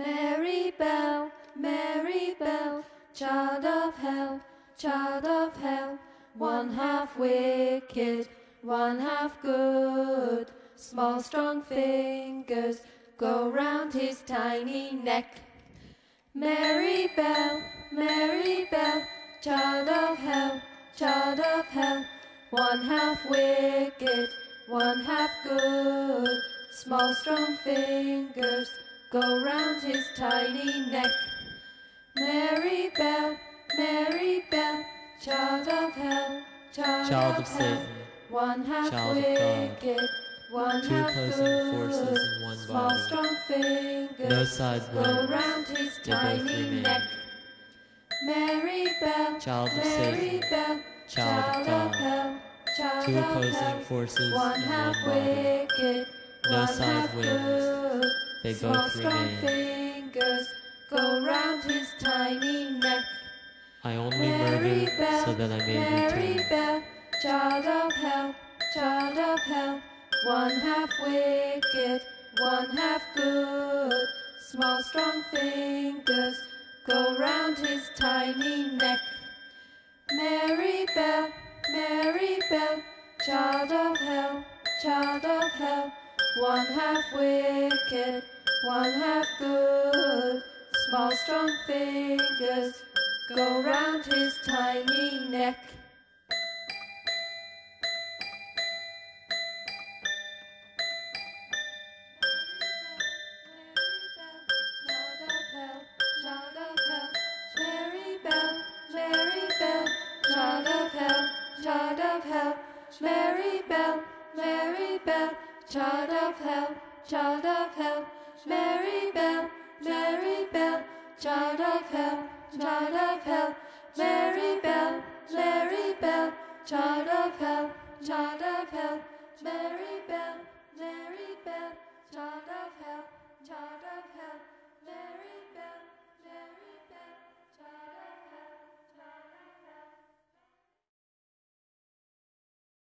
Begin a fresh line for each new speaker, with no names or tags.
Mary Bell, Mary Bell, child of hell, child of hell, one half wicked, one half good. Small strong fingers go round his tiny neck. Mary Bell, Mary Bell, child of hell, child of hell, one half wicked, one half good. Small strong fingers go round his tiny neck. Mary Bell, Mary Bell, child of hell, child,
Child
of,
of
hell,
Satan,
one half
child of
wicked, one
Two
half
opposing
good.
forces in one
Small
body.
strong fingers
No side
go round his
They
tiny neck. Mary Bell,
Child of
Mary
Satan,
Bell,
child of God.
hell, child
Two
of
opposing
hell,
forces
one
in
half
one body.
wicked,
No
one
side
half
wins.
good.
They
Small
both
strong fingers go round his tiny neck.
I only
Mary
murdered
Bell,
so that I may
Mary
return.
Bell, child of hell, child of hell, one half wicked, one half good. Small strong fingers go round his tiny neck. Mary Bell, Mary Bell, child of hell, child of hell, one half wicked, one half good. Small strong fingers go round his tiny neck. Mary Bell, Mary Bell, child of help, child of help, Mary Bell, Mary Bell, child of help, child of help, Mary Bell, Mary Bell, child of help, child of help, Mary Bell, Mary Bell, child of help, child of help, Mary.